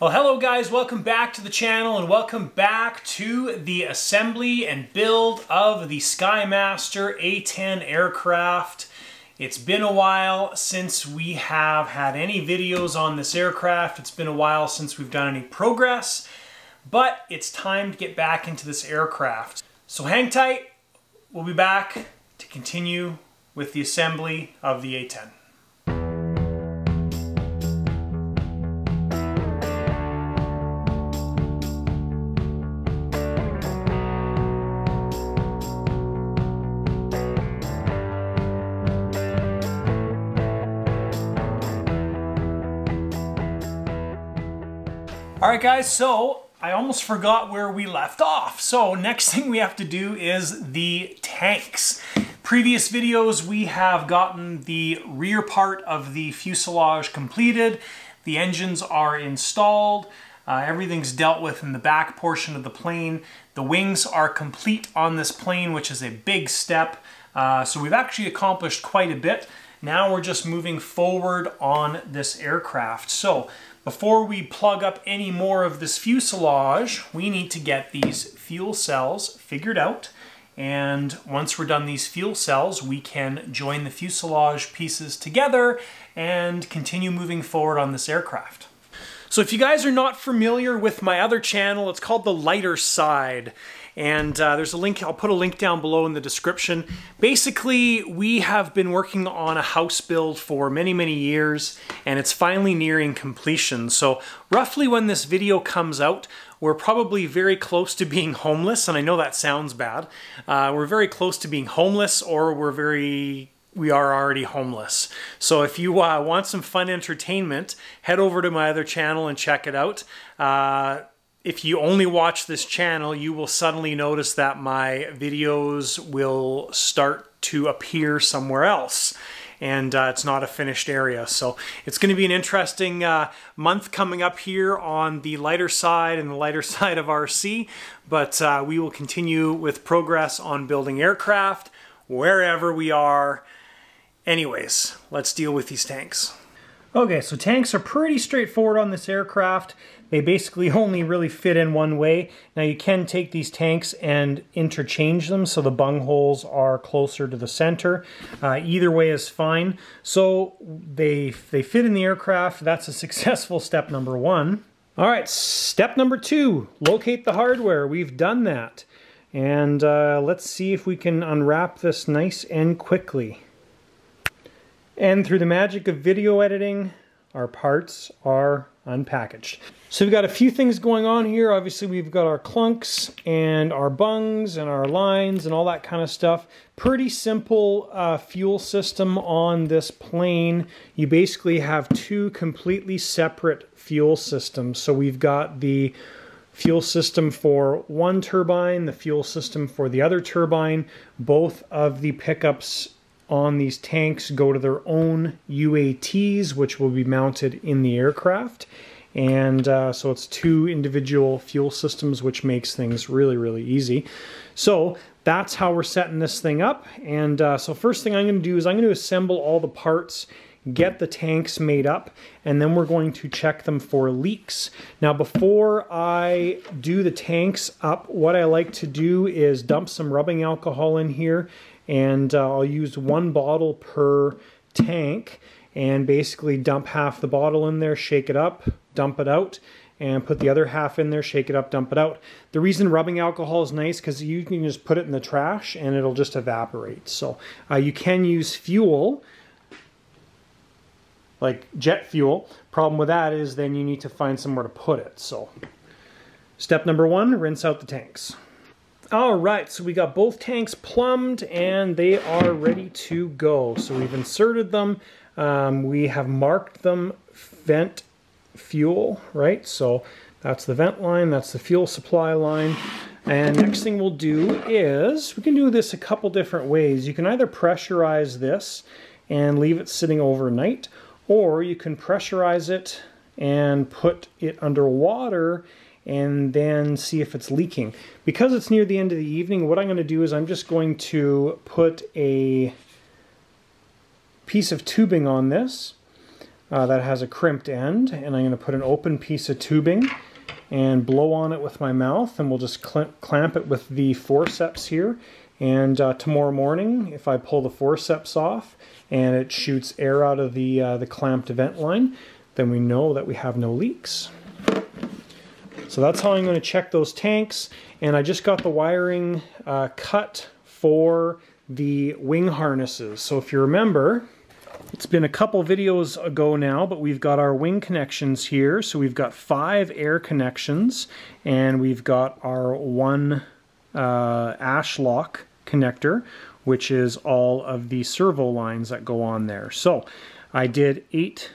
Well, hello guys, welcome back to the channel and welcome back to the assembly and build of the Skymaster A-10 aircraft. It's been a while since we have had any videos on this aircraft. It's been a while since we've done any progress, but it's time to get back into this aircraft. So hang tight, we'll be back to continue with the assembly of the A-10. Guys, so I almost forgot where we left off. So next thing we have to do is the tanks. Previous videos, we have gotten the rear part of the fuselage completed. The engines are installed. Uh, everything's dealt with in the back portion of the plane. The wings are complete on this plane, which is a big step. Uh, so we've actually accomplished quite a bit. Now we're just moving forward on this aircraft. So before we plug up any more of this fuselage, we need to get these fuel cells figured out. And once we're done these fuel cells, we can join the fuselage pieces together and continue moving forward on this aircraft. So if you guys are not familiar with my other channel, it's called The Lighter Side. And uh, there's a link, I'll put a link down below in the description. Basically, we have been working on a house build for many, many years, and it's finally nearing completion. So roughly when this video comes out, we're probably very close to being homeless, and I know that sounds bad. Uh, we're very close to being homeless, or we're very we are already homeless. So if you uh, want some fun entertainment, head over to my other channel and check it out. Uh, if you only watch this channel, you will suddenly notice that my videos will start to appear somewhere else. And uh, it's not a finished area. So it's going to be an interesting uh, month coming up here on the lighter side and the lighter side of RC. But uh, we will continue with progress on building aircraft wherever we are. Anyways, let's deal with these tanks. Okay, so tanks are pretty straightforward on this aircraft. They basically only really fit in one way. Now you can take these tanks and interchange them so the bung holes are closer to the center. Uh, either way is fine. So they, they fit in the aircraft. That's a successful step number one. All right, step number two, locate the hardware. We've done that. And uh, let's see if we can unwrap this nice and quickly. And through the magic of video editing, our parts are unpackaged. So we've got a few things going on here. Obviously we've got our clunks and our bungs and our lines and all that kind of stuff. Pretty simple uh, fuel system on this plane. You basically have two completely separate fuel systems. So we've got the fuel system for one turbine, the fuel system for the other turbine. Both of the pickups on these tanks go to their own UATs, which will be mounted in the aircraft. And uh, so it's two individual fuel systems, which makes things really, really easy. So that's how we're setting this thing up. And uh, so first thing I'm going to do is I'm going to assemble all the parts get the tanks made up, and then we're going to check them for leaks. Now, before I do the tanks up, what I like to do is dump some rubbing alcohol in here and uh, I'll use one bottle per tank and basically dump half the bottle in there, shake it up, dump it out, and put the other half in there, shake it up, dump it out. The reason rubbing alcohol is nice because you can just put it in the trash and it'll just evaporate. So uh, you can use fuel, like jet fuel. Problem with that is then you need to find somewhere to put it. So step number one, rinse out the tanks. All right, so we got both tanks plumbed and they are ready to go. So we've inserted them. Um, we have marked them vent fuel, right? So that's the vent line, that's the fuel supply line. And next thing we'll do is, we can do this a couple different ways. You can either pressurize this and leave it sitting overnight, or you can pressurize it and put it underwater and then see if it's leaking. Because it's near the end of the evening, what I'm going to do is I'm just going to put a piece of tubing on this. uh, that has a crimped end and I'm going to put an open piece of tubing and blow on it with my mouth and we'll just cl clamp it with the forceps here and uh, tomorrow morning if I pull the forceps off and it shoots air out of the, uh, the clamped vent line then we know that we have no leaks. So that's how I'm going to check those tanks and I just got the wiring uh, cut for the wing harnesses. So if you remember, it's been a couple videos ago now, but we've got our wing connections here. So we've got five air connections and we've got our one uh, Ashlok connector, which is all of the servo lines that go on there. So I did eight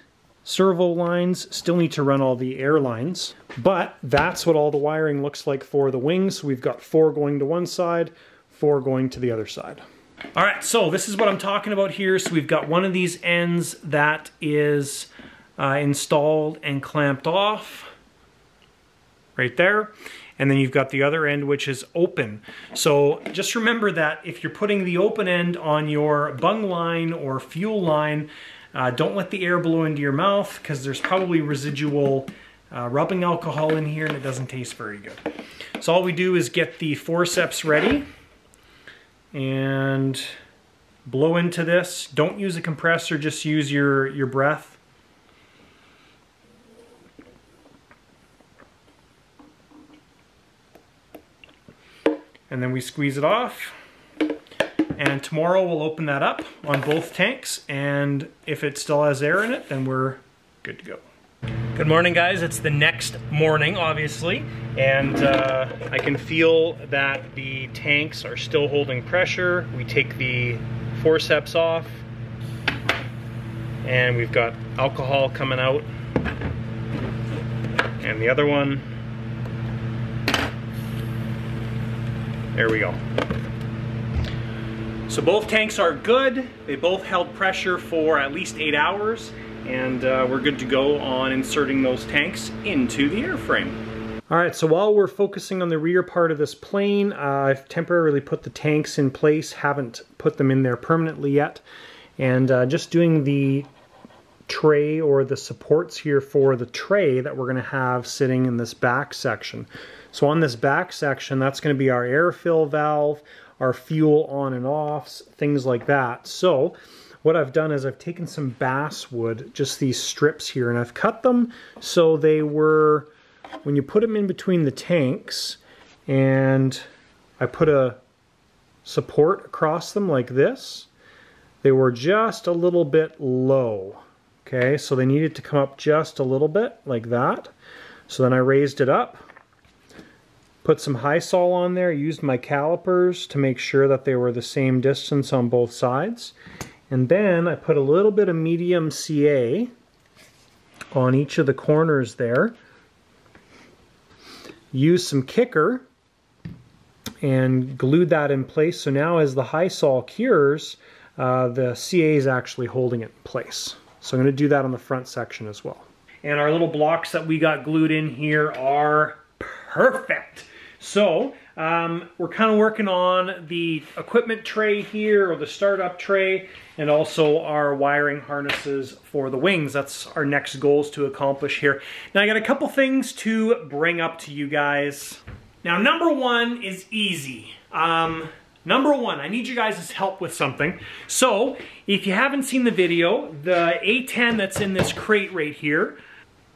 servo lines, still need to run all the air lines, but that's what all the wiring looks like for the wings. We've got four going to one side, four going to the other side. All right, so this is what I'm talking about here. So we've got one of these ends that is uh, installed and clamped off right there. And then you've got the other end which is open. So just remember that if you're putting the open end on your bung line or fuel line, uh, don't let the air blow into your mouth because there's probably residual uh, rubbing alcohol in here and it doesn't taste very good. So all we do is get the forceps ready and blow into this. Don't use a compressor, just use your, your breath. And then we squeeze it off. And tomorrow we'll open that up on both tanks. And if it still has air in it, then we're good to go. Good morning, guys. It's the next morning, obviously, and uh, I can feel that the tanks are still holding pressure. We take the forceps off, and we've got alcohol coming out, and the other one. There we go. So both tanks are good. They both held pressure for at least eight hours and uh, we're good to go on inserting those tanks into the airframe. All right, so while we're focusing on the rear part of this plane, uh, I've temporarily put the tanks in place, haven't put them in there permanently yet, and uh, just doing the tray or the supports here for the tray that we're going to have sitting in this back section. So on this back section, that's going to be our air fill valve, our fuel on and offs, things like that. So what I've done is I've taken some basswood, just these strips here, and I've cut them so they were, when you put them in between the tanks, and I put a support across them like this, they were just a little bit low. Okay, so they needed to come up just a little bit like that. So then I raised it up, put some Hysol on there, used my calipers to make sure that they were the same distance on both sides. And then I put a little bit of medium CA on each of the corners there. Used some kicker and glued that in place. So now as the Hysol cures, uh, the CA is actually holding it in place. So I'm going to do that on the front section as well. And our little blocks that we got glued in here are perfect. So um, we're kind of working on the equipment tray here or the startup tray and also our wiring harnesses for the wings. That's our next goals to accomplish here. Now I got a couple things to bring up to you guys. Now number one is easy. Um, number one, I need you guys' help with something. So if you haven't seen the video, the A10 that's in this crate right here,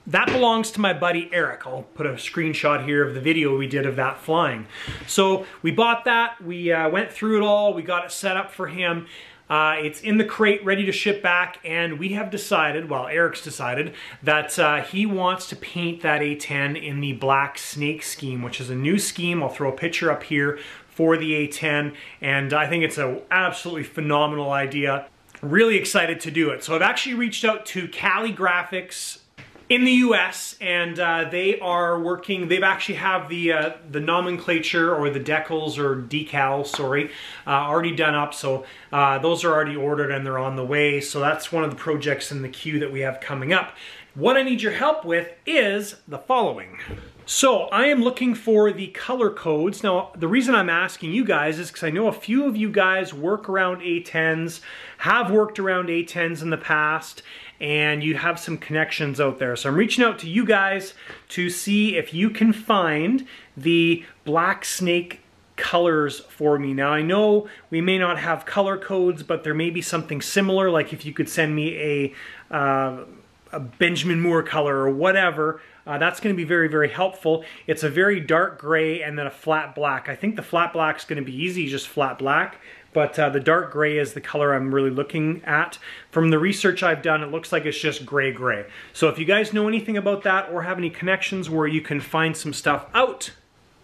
that belongs to my buddy Eric. I'll put a screenshot here of the video we did of that flying. So we bought that, we uh, went through it all, we got it set up for him. Uh, it's in the crate, ready to ship back, and we have decided, well, Eric's decided, that uh, he wants to paint that A10 in the black snake scheme, which is a new scheme. I'll throw a picture up here for the A10, and I think it's an absolutely phenomenal idea. Really excited to do it. So I've actually reached out to Callie Graphics in the U.S. and uh, they are working. They've actually have the uh, the nomenclature or the decals or decals, sorry, uh, already done up. So uh, those are already ordered and they're on the way. So that's one of the projects in the queue that we have coming up. What I need your help with is the following. So I am looking for the color codes. Now, the reason I'm asking you guys is because I know a few of you guys work around A10s, have worked around A10s in the past, and you'd have some connections out there. So I'm reaching out to you guys to see if you can find the black snake colors for me. Now I know we may not have color codes, but there may be something similar, like if you could send me a, uh, a Benjamin Moore color or whatever, uh, that's going to be very, very helpful. It's a very dark gray and then a flat black. I think the flat black is going to be easy, just flat black. But uh, the dark gray is the color I'm really looking at. From the research I've done, it looks like it's just gray gray. So if you guys know anything about that or have any connections where you can find some stuff out,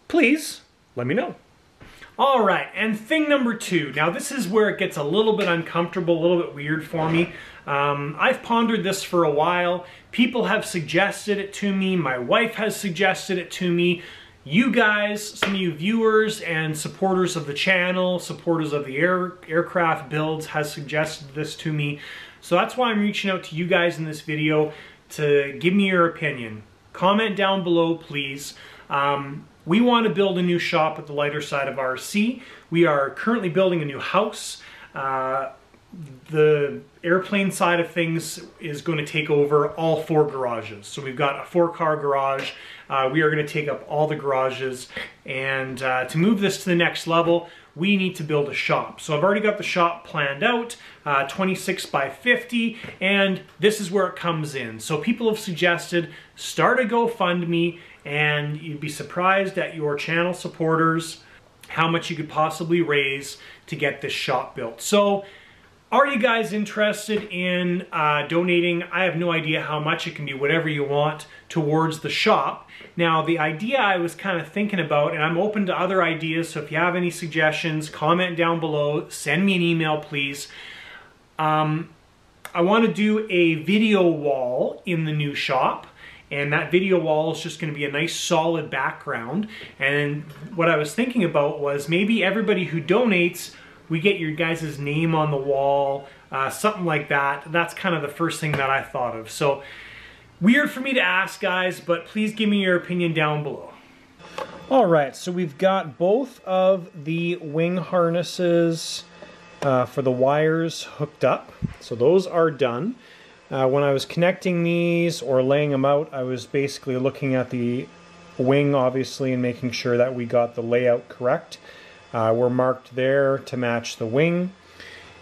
please let me know. All right, and thing number two. Now this is where it gets a little bit uncomfortable, a little bit weird for me. Um, I've pondered this for a while. People have suggested it to me. My wife has suggested it to me. You guys, some of you viewers and supporters of the channel, supporters of the air, aircraft builds has suggested this to me. So that's why I'm reaching out to you guys in this video to give me your opinion. Comment down below, please. Um, we want to build a new shop at the lighter side of RC. We are currently building a new house. Uh, the airplane side of things is going to take over all four garages. So we've got a four car garage. Uh, we are going to take up all the garages and uh, to move this to the next level, we need to build a shop. So I've already got the shop planned out, uh, 26 by 50, and this is where it comes in. So people have suggested start a GoFundMe and you'd be surprised at your channel supporters how much you could possibly raise to get this shop built. So are you guys interested in uh, donating? I have no idea how much. It can be whatever you want towards the shop. Now, the idea I was kind of thinking about, and I'm open to other ideas, so if you have any suggestions, comment down below. Send me an email, please. Um, I want to do a video wall in the new shop and that video wall is just going to be a nice solid background and what I was thinking about was maybe everybody who donates we get your guys' name on the wall, uh, something like that. That's kind of the first thing that I thought of. So weird for me to ask guys, but please give me your opinion down below. All right, so we've got both of the wing harnesses uh, for the wires hooked up. So those are done. Uh, when I was connecting these or laying them out, I was basically looking at the wing, obviously, and making sure that we got the layout correct. Uh, we're marked there to match the wing.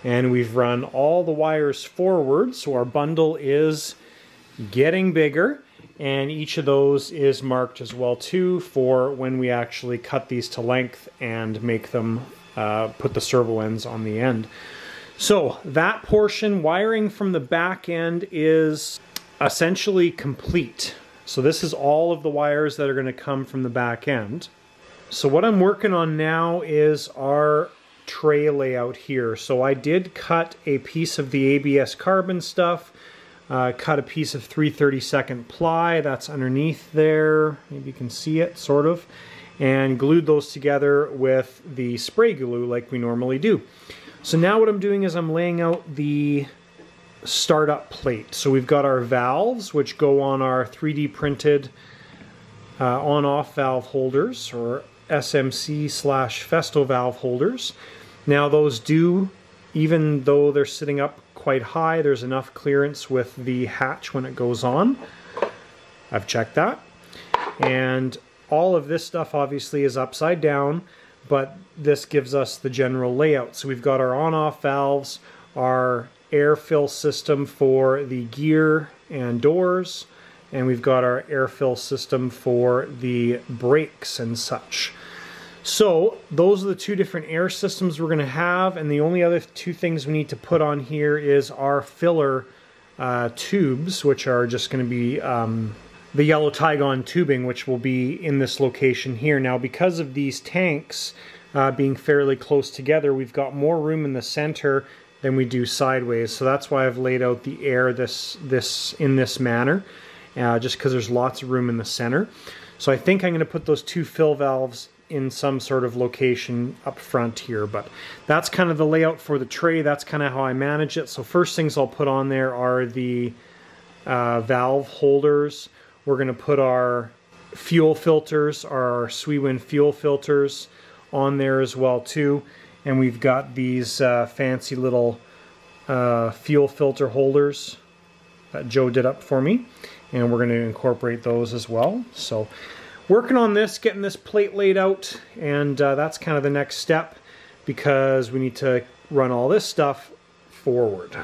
And we've run all the wires forward, so our bundle is getting bigger. And each of those is marked as well too for when we actually cut these to length and make them uh, put the servo ends on the end. So that portion, wiring from the back end is essentially complete. So this is all of the wires that are going to come from the back end. So what I'm working on now is our tray layout here. So I did cut a piece of the ABS carbon stuff, uh, cut a piece of 332nd ply, that's underneath there, maybe you can see it, sort of, and glued those together with the spray glue like we normally do. So now what I'm doing is I'm laying out the startup plate. So we've got our valves, which go on our 3D printed uh, on-off valve holders, or SMC slash Festo valve holders. Now those do, even though they're sitting up quite high, there's enough clearance with the hatch when it goes on. I've checked that. And all of this stuff obviously is upside down, but this gives us the general layout. So we've got our on-off valves, our air fill system for the gear and doors, and we've got our air fill system for the brakes and such. So those are the two different air systems we're going to have and the only other two things we need to put on here is our filler uh, tubes which are just going to be um, the yellow Tygon tubing which will be in this location here. Now because of these tanks uh, being fairly close together we've got more room in the center than we do sideways so that's why I've laid out the air this this in this manner uh, just because there's lots of room in the center. So I think I'm going to put those two fill valves in some sort of location up front here, but that's kind of the layout for the tray. That's kind of how I manage it. So first things I'll put on there are the uh, valve holders. We're going to put our fuel filters, our Swiwin fuel filters on there as well too. And we've got these uh, fancy little uh, fuel filter holders that Joe did up for me. And we're going to incorporate those as well. So working on this, getting this plate laid out, and uh, that's kind of the next step because we need to run all this stuff forward.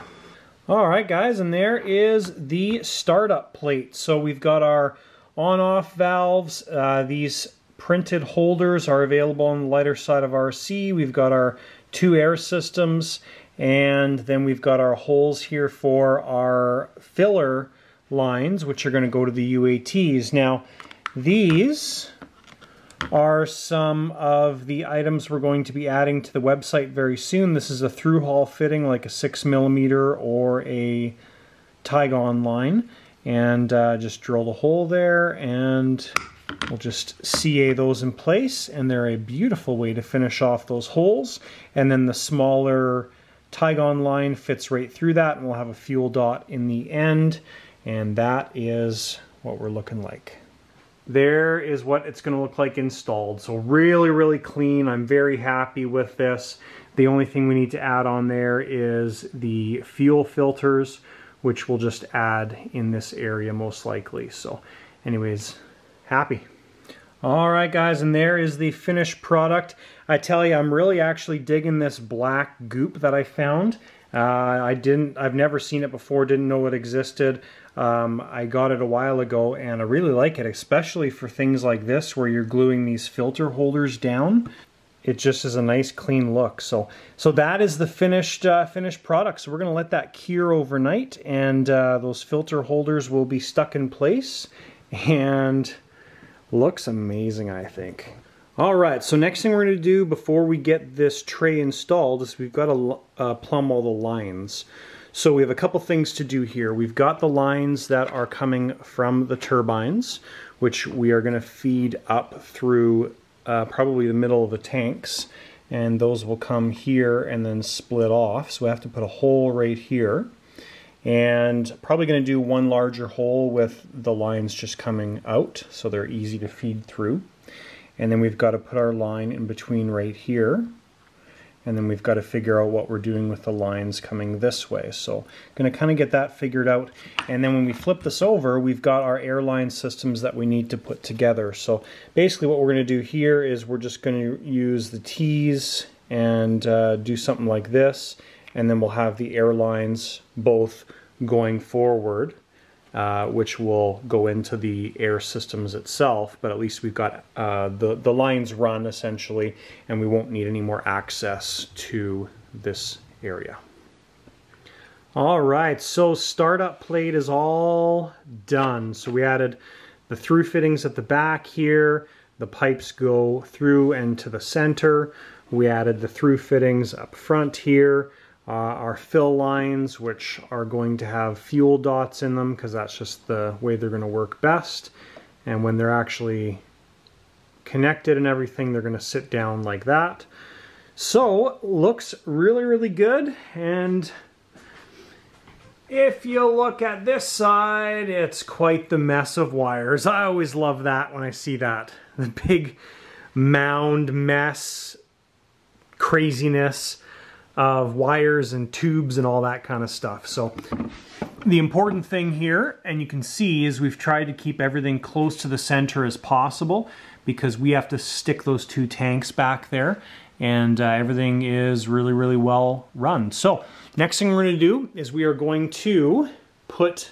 All right, guys, and there is the startup plate. So we've got our on-off valves. Uh, these printed holders are available on the lighter side of RC. We've got our two air systems, and then we've got our holes here for our filler lines, which are going to go to the UATs. Now, these are some of the items we're going to be adding to the website very soon. This is a through hole fitting like a 6 millimeter or a Tygon line. And uh, just drill the hole there and we'll just CA those in place and they're a beautiful way to finish off those holes. And then the smaller Tygon line fits right through that and we'll have a fuel dot in the end. And that is what we're looking like there is what it's going to look like installed. So really, really clean. I'm very happy with this. The only thing we need to add on there is the fuel filters, which we'll just add in this area most likely. So anyways, happy. All right, guys, and there is the finished product. I tell you, I'm really actually digging this black goop that I found. Uh, I didn't, I've never seen it before, didn't know it existed. Um, I got it a while ago and I really like it, especially for things like this where you're gluing these filter holders down. It just is a nice clean look. So, so that is the finished uh, finished product. So we're going to let that cure overnight and uh, those filter holders will be stuck in place and looks amazing, I think. All right, so next thing we're going to do before we get this tray installed is we've got to uh, plumb all the lines. So we have a couple things to do here. We've got the lines that are coming from the turbines, which we are going to feed up through uh, probably the middle of the tanks. And those will come here and then split off. So we have to put a hole right here. And probably going to do one larger hole with the lines just coming out so they're easy to feed through. And then we've got to put our line in between right here and then we've got to figure out what we're doing with the lines coming this way. So going to kind of get that figured out. And then when we flip this over, we've got our airline systems that we need to put together. So basically what we're going to do here is we're just going to use the T's and uh, do something like this. And then we'll have the airlines both going forward uh, which will go into the air systems itself, but at least we've got uh, the, the lines run essentially, and we won't need any more access to this area. All right, so startup plate is all done. So we added the through fittings at the back here, the pipes go through and to the center. We added the through fittings up front here uh, our fill lines, which are going to have fuel dots in them because that's just the way they're going to work best. And when they're actually connected and everything, they're going to sit down like that. So, looks really, really good. And if you look at this side, it's quite the mess of wires. I always love that when I see that. The big mound mess, craziness of wires and tubes and all that kind of stuff. So the important thing here, and you can see, is we've tried to keep everything close to the center as possible because we have to stick those two tanks back there and uh, everything is really, really well run. So next thing we're gonna do is we are going to put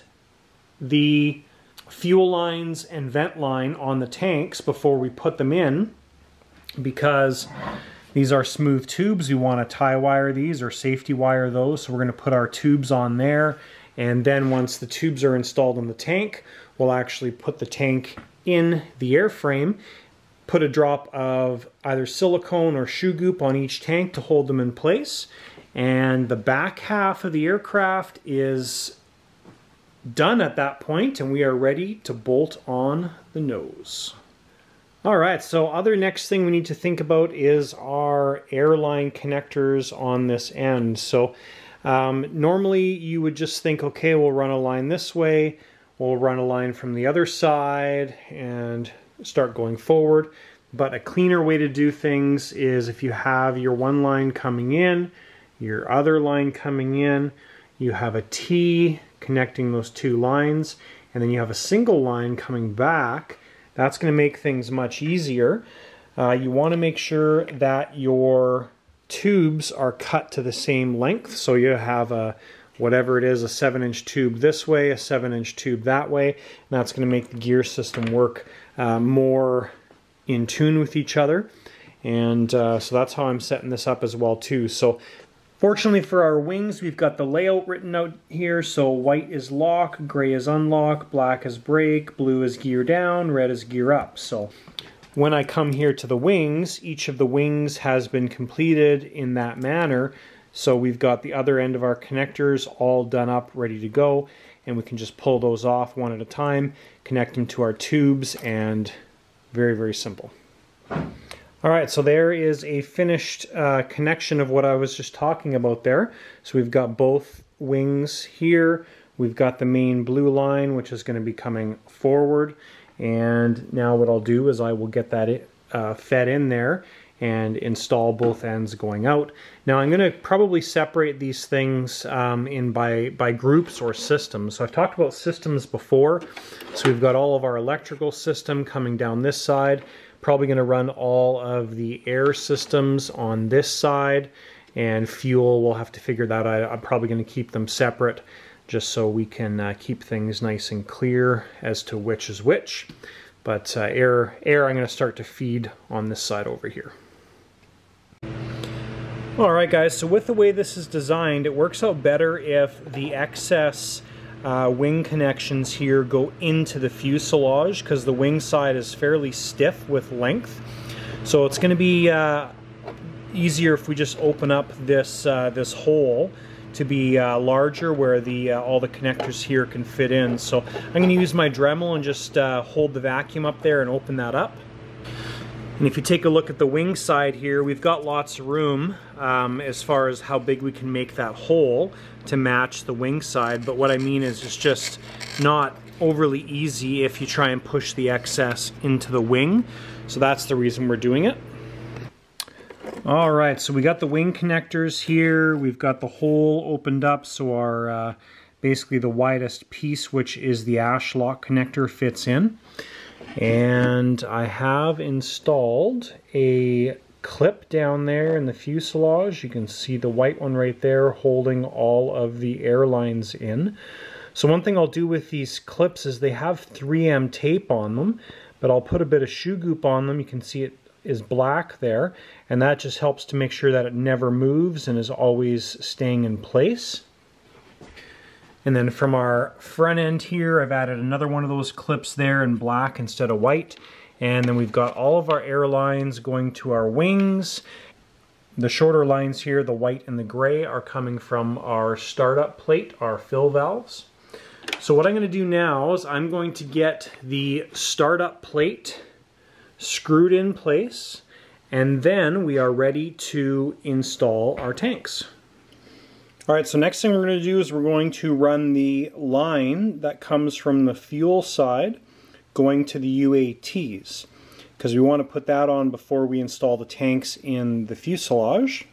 the fuel lines and vent line on the tanks before we put them in because these are smooth tubes. We want to tie wire these or safety wire those. So we're going to put our tubes on there. And then once the tubes are installed in the tank, we'll actually put the tank in the airframe, put a drop of either silicone or shoe goop on each tank to hold them in place. And the back half of the aircraft is done at that point and we are ready to bolt on the nose. All right, so other next thing we need to think about is our airline connectors on this end. So um, normally you would just think, okay, we'll run a line this way, we'll run a line from the other side and start going forward. But a cleaner way to do things is if you have your one line coming in, your other line coming in, you have a T connecting those two lines and then you have a single line coming back, that's going to make things much easier. Uh, you want to make sure that your tubes are cut to the same length. So you have a whatever it is, a 7 inch tube this way, a 7 inch tube that way. And that's going to make the gear system work uh, more in tune with each other. And uh, so that's how I'm setting this up as well too. So fortunately for our wings, we've got the layout written out here. So white is lock, gray is unlock, black is brake, blue is gear down, red is gear up. So when I come here to the wings, each of the wings has been completed in that manner. So we've got the other end of our connectors all done up, ready to go, and we can just pull those off one at a time, connect them to our tubes, and very, very simple. All right, so there is a finished uh, connection of what I was just talking about there. So we've got both wings here. We've got the main blue line, which is going to be coming forward. And now what I'll do is I will get that uh, fed in there and install both ends going out. Now I'm going to probably separate these things um, in by, by groups or systems. So I've talked about systems before. So we've got all of our electrical system coming down this side. Probably going to run all of the air systems on this side and fuel, we'll have to figure that out. I'm probably going to keep them separate just so we can uh, keep things nice and clear as to which is which. But uh, air, air I'm going to start to feed on this side over here. Alright guys, so with the way this is designed, it works out better if the excess uh, wing connections here go into the fuselage because the wing side is fairly stiff with length. So it's going to be uh, easier if we just open up this, uh, this hole to be uh, larger where the uh, all the connectors here can fit in. So I'm going to use my Dremel and just uh, hold the vacuum up there and open that up. And if you take a look at the wing side here, we've got lots of room um, as far as how big we can make that hole to match the wing side. But what I mean is it's just not overly easy if you try and push the excess into the wing. So that's the reason we're doing it. All right, so we got the wing connectors here. We've got the hole opened up so our uh, basically the widest piece, which is the Ashlok connector, fits in. And I have installed a clip down there in the fuselage. You can see the white one right there holding all of the airlines in. So one thing I'll do with these clips is they have 3M tape on them, but I'll put a bit of shoe goop on them. You can see it is black there, and that just helps to make sure that it never moves and is always staying in place. And then from our front end here, I've added another one of those clips there in black instead of white. And then we've got all of our air lines going to our wings. The shorter lines here, the white and the gray, are coming from our startup plate, our fill valves. So what I'm going to do now is I'm going to get the startup plate screwed in place and then we are ready to install our tanks. All right, so next thing we're going to do is we're going to run the line that comes from the fuel side going to the UATs because we want to put that on before we install the tanks in the fuselage.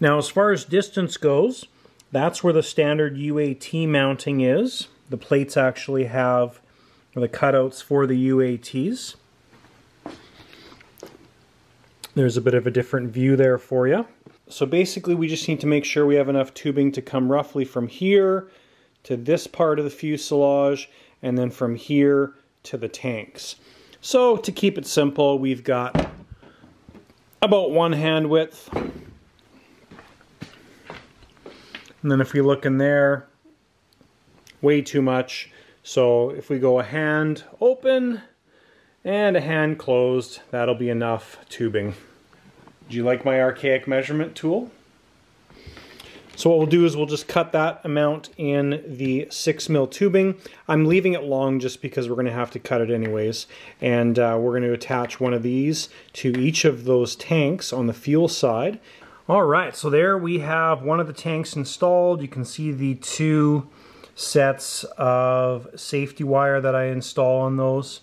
Now as far as distance goes, that's where the standard UAT mounting is. The plates actually have the cutouts for the UATs. There's a bit of a different view there for you. So basically we just need to make sure we have enough tubing to come roughly from here to this part of the fuselage and then from here to the tanks. So to keep it simple, we've got about one hand width. And then if we look in there, way too much. So if we go a hand open and a hand closed, that'll be enough tubing. Do you like my archaic measurement tool? So what we'll do is we'll just cut that amount in the 6 mil tubing. I'm leaving it long just because we're going to have to cut it anyways. And uh, we're going to attach one of these to each of those tanks on the fuel side. All right, so there we have one of the tanks installed. You can see the two sets of safety wire that I install on those.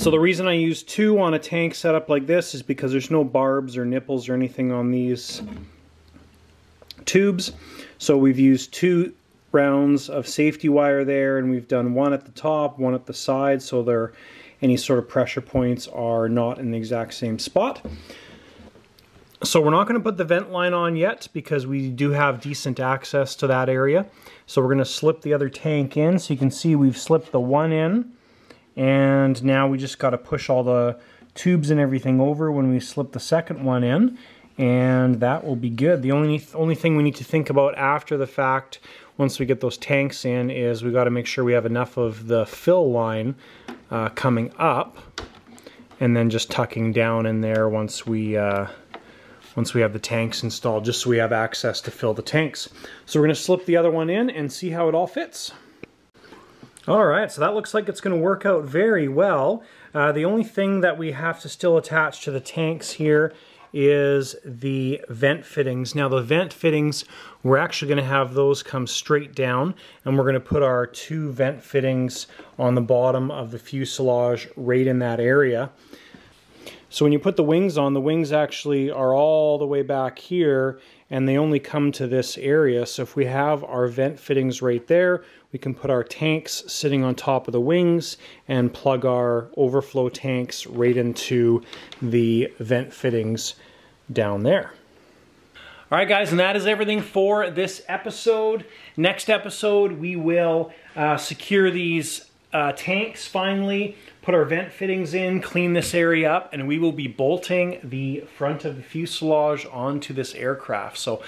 So the reason I use two on a tank setup like this is because there's no barbs or nipples or anything on these tubes. So we've used two rounds of safety wire there and we've done one at the top, one at the side so there any sort of pressure points are not in the exact same spot. So we're not going to put the vent line on yet because we do have decent access to that area. So we're going to slip the other tank in. So you can see we've slipped the one in and now we just got to push all the tubes and everything over when we slip the second one in and that will be good. The only only thing we need to think about after the fact once we get those tanks in is we got to make sure we have enough of the fill line uh, coming up and then just tucking down in there once we uh, once we have the tanks installed just so we have access to fill the tanks. So we're going to slip the other one in and see how it all fits. All right, so that looks like it's going to work out very well. Uh, the only thing that we have to still attach to the tanks here is the vent fittings. Now the vent fittings, we're actually going to have those come straight down and we're going to put our two vent fittings on the bottom of the fuselage right in that area. So when you put the wings on, the wings actually are all the way back here and they only come to this area. So if we have our vent fittings right there, we can put our tanks sitting on top of the wings and plug our overflow tanks right into the vent fittings down there. All right, guys, and that is everything for this episode. Next episode, we will uh, secure these uh, tanks finally, put our vent fittings in, clean this area up, and we will be bolting the front of the fuselage onto this aircraft. So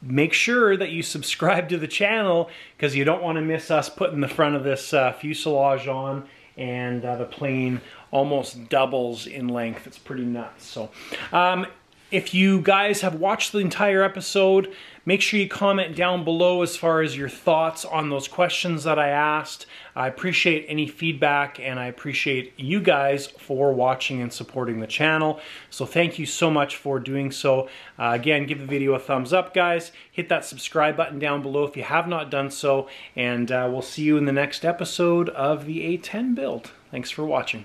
make sure that you subscribe to the channel because you don't want to miss us putting the front of this uh, fuselage on and uh, the plane almost doubles in length. It's pretty nuts. So um, if you guys have watched the entire episode, make sure you comment down below as far as your thoughts on those questions that I asked. I appreciate any feedback and I appreciate you guys for watching and supporting the channel. So thank you so much for doing so. Uh, again, give the video a thumbs up, guys. Hit that subscribe button down below if you have not done so. And uh, we'll see you in the next episode of the A10 build. Thanks for watching.